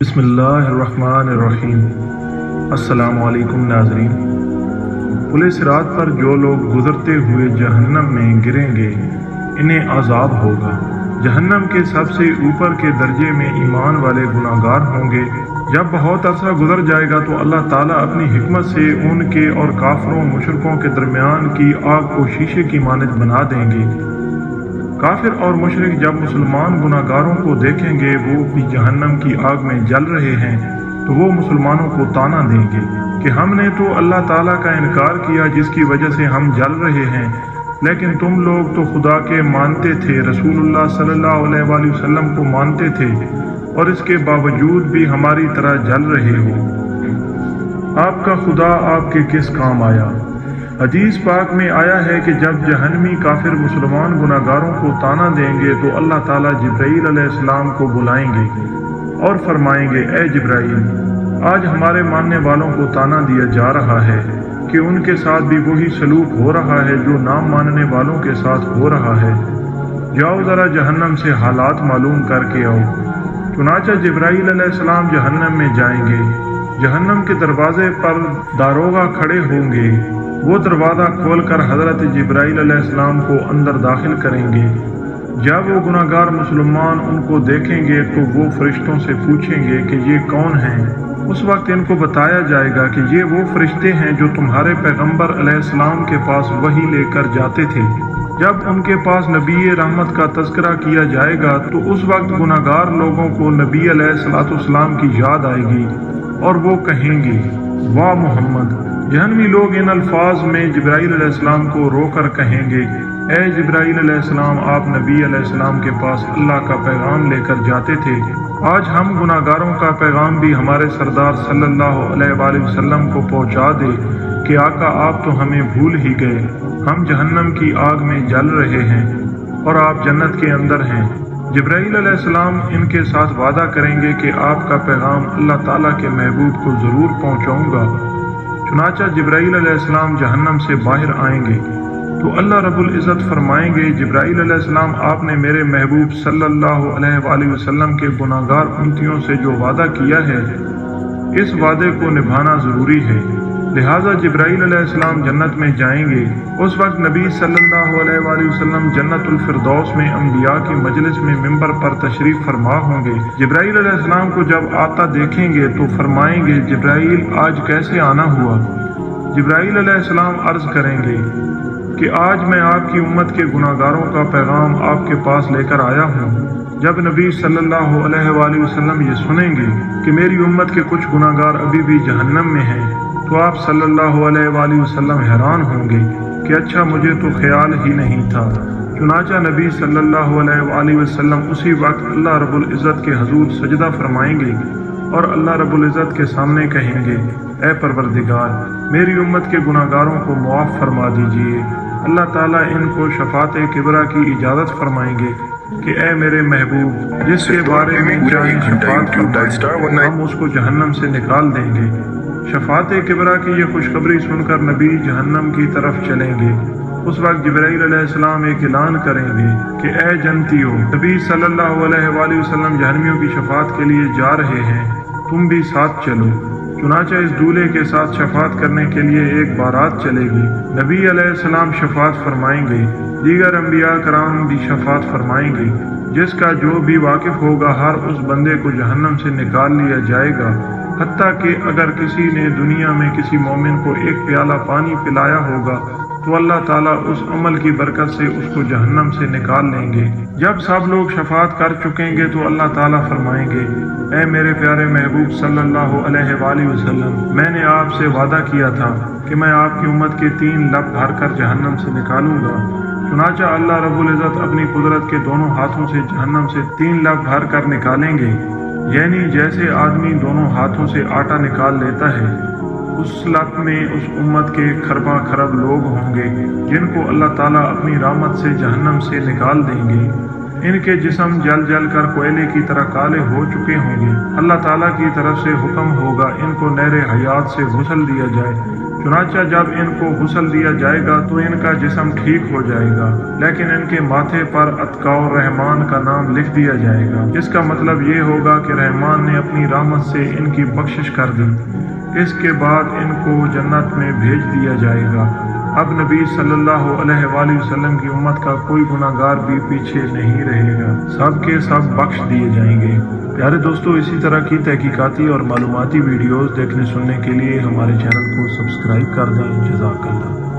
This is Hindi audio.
बसमीम असलकुम नाजरीन। पुलिस रात पर जो लोग गुजरते हुए जहन्नम में गिरेंगे, इन्हें आज़ाब होगा। जहन्नम के सबसे ऊपर के दर्जे में ईमान वाले गुनागार होंगे। जब बहुत अरसा गुजर जाएगा तो अल्लाह ताला अपनी हिकमत से उनके और काफरों, मुशरकों के दरमियान की आग को शीशे की मानद बना देंगे। काफिर और मुशरक जब मुसलमान गुनागारों को देखेंगे, वो भी जहन्नम की आग में जल रहे हैं तो वो मुसलमानों को ताना देंगे कि हमने तो अल्लाह ताला का इनकार किया जिसकी वजह से हम जल रहे हैं। लेकिन तुम लोग तो खुदा के मानते थे, रसूलुल्लाह सल्लल्लाहु अलैहि वसल्लम को मानते थे, और इसके बावजूद भी हमारी तरह जल रहे हो। आपका खुदा आपके किस काम आया? हदीस पाक में आया है कि जब जहनमी काफिर मुसलमान गुनागारों को ताना देंगे तो अल्लाह ताला जब्राईल सलाम को बुलाएँगे और फरमाएँगे, ए जब्राईल आज हमारे मानने वालों को ताना दिया जा रहा है कि उनके साथ भी वही सलूक हो रहा है जो नाम मानने वालों के साथ हो रहा है। जाओ ज़रा जहन्नम से हालात मालूम करके आओ। चुनाचा जब्राईल सलाम जहन्नम में जाएँगे। जहन्नम के दरवाजे पर दारोगा खड़े होंगे। वो दरवाज़ा खोलकर हज़रत जब्राईसम को अंदर दाखिल करेंगे। जब वो गुनागार मुसलमान उनको देखेंगे तो वो फरिश्तों से पूछेंगे कि ये कौन हैं? उस वक्त इनको बताया जाएगा कि ये वो फरिश्ते हैं जो तुम्हारे पैगंबर अलैहिस्सलाम के पास वही लेकर जाते थे। जब उनके पास नबी रहमत का तस्करा किया जाएगा तो उस वक्त गुनागार लोगों को नबी सलाम की याद आएगी और वो कहेंगे, वाह मोहम्मद जहनवी लोग इन अल्फाज में जब्राईसम को रोकर कहेंगे ए जब्राईसम आप नबी अलैहिस्सलाम के पास अल्लाह का पैगाम लेकर जाते थे। आज हम गुनागारों का पैगाम भी हमारे सरदार सल्लल्लाहु अलैहि वसल्लम को पहुँचा दे कि आका आप तो हमें भूल ही गए। हम जहन्नम की आग में जल रहे हैं और आप जन्नत के अंदर हैं। जब्राईसम इनके साथ वादा करेंगे कि आपका पैगाम अल्लाह ताला के महबूब को ज़रूर पहुंचाऊँगा। चुनाचा जब्राईलम जहन्नम से बाहर आएँगे तो अल्लाह रब्बुल इज़्ज़त फरमाएँगे जब्राईलम आपने मेरे महबूब सल्लल्लाहु अलैहि वसल्लम के गुनागार उमतियों से जो वादा किया है, इस वादे को निभाना ज़रूरी है। लिहाजा जब्राईसम जन्नत में जाएँगे। उस वक्त नबी सल्लल्लाहु अलैहि वसल्लम जन्नतुल फिरदौस में अम्बिया की मजलिस में मिंबर पर तशरीफ़ फरमा होंगे। जब्राईसम को जब आता देखेंगे तो फरमाएँगे जब्राईल आज कैसे आना हुआ? जब्राईसम अर्ज़ करेंगे कि आज मैं आपकी उम्मत के गुनागारों का पैगाम आपके पास लेकर आया हूँ। जब नबी सल्लल्लाहु अलैहि वसल्लम ये सुनेंगे कि मेरी उम्मत के कुछ गुनागार अभी भी जहन्नम में हैं तो आप सल्लल्लाहु अलैहि वसल्लम हैरान होंगे कि अच्छा मुझे तो ख्याल ही नहीं था। चुनाचा नबी सल्लल्लाहु अलैहि वसल्लम उसी वक्त अल्लाह रब्बुल इज़्ज़त के हजूर सजदा फरमाएँगे और अल्लाह रब्बुल इज़्ज़त के सामने कहेंगे ए परवरदिगार मेरी उम्मत के गुनागारों को मुआफ़ फरमा दीजिए। अल्लाह ताला इनको शफात किबरा की इजाज़त फरमाएँगे कि ए मेरे महबूब जिसके बारे में चाहे शफात हम उसको जहन्नम से निकाल देंगे। शफात किबरा की ये खुशखबरी सुनकर नबी जहन्नम की तरफ़ चलेंगे। उस वक्त जबराईसम एक ऐलान करेंगे कि ए जनतियों, नबी सल्लल्लाहु अलैहि वसल्लम जहनमियों की शफात के लिए जा रहे हैं। तुम भी साथ चलो। चुनाचा इस दूल्हे के साथ शफात करने के लिए एक बारात चलेगी। नबी सलाम शफात फरमाएँगे, दीगर अम्बिया कराम भी शफात फरमाएँगे। जिसका जो भी वाकिफ होगा, हर उस बंदे को जहन्नम से निकाल लिया जाएगा। हती कि अगर किसी ने दुनिया में किसी मोमिन को एक प्याला पानी पिलाया होगा तो अल्लाह ताला उस अमल की बरकत से उसको जहन्नम से निकाल लेंगे। जब सब लोग शफात कर चुकेंगे तो अल्लाह ताला फरमाएँगे, ए मेरे प्यारे महबूब सल्लल्लाहु अलैहि वसल्लम, मैंने आपसे वादा किया था कि मैं आपकी उम्मत के तीन लब भर कर जहन्नम से निकालूँगा। चुनाचा अल्लाह रबुल इज़्ज़त अपनी कुदरत के दोनों हाथों से जहन्नम से तीन लब भर कर निकालेंगे। यानी जैसे आदमी दोनों हाथों से आटा निकाल लेता है, उस लत में उस उम्मत के खरबा खरब लोग होंगे, जिनको अल्लाह ताला अपनी रामत से जहन्नम से निकाल देंगे। इनके जिसम जल जल कर कोयले की तरह काले हो चुके होंगे। अल्लाह ताला की तरफ़ से हुक्म होगा, इनको नहर हयात से घुसल दिया जाए। चुनाचा जब इनको गुसल दिया जाएगा तो इनका जिसम ठीक हो जाएगा। लेकिन इनके माथे पर अतकाउ रहमान का नाम लिख दिया जाएगा। इसका मतलब ये होगा कि रहमान ने अपनी रामत से इनकी बख्शिश कर दी। इसके बाद इनको जन्नत में भेज दिया जाएगा। अब नबी सल्लल्लाहु अलैहि वसल्लम की उम्मत का कोई गुनागार भी पीछे नहीं रहेगा। सब के सब बख्श दिए जाएँगे। प्यारे दोस्तों, इसी तरह की तहकीकती और मालूमती वीडियोस देखने सुनने के लिए हमारे चैनल को सब्सक्राइब कर दें। जजाकल्ला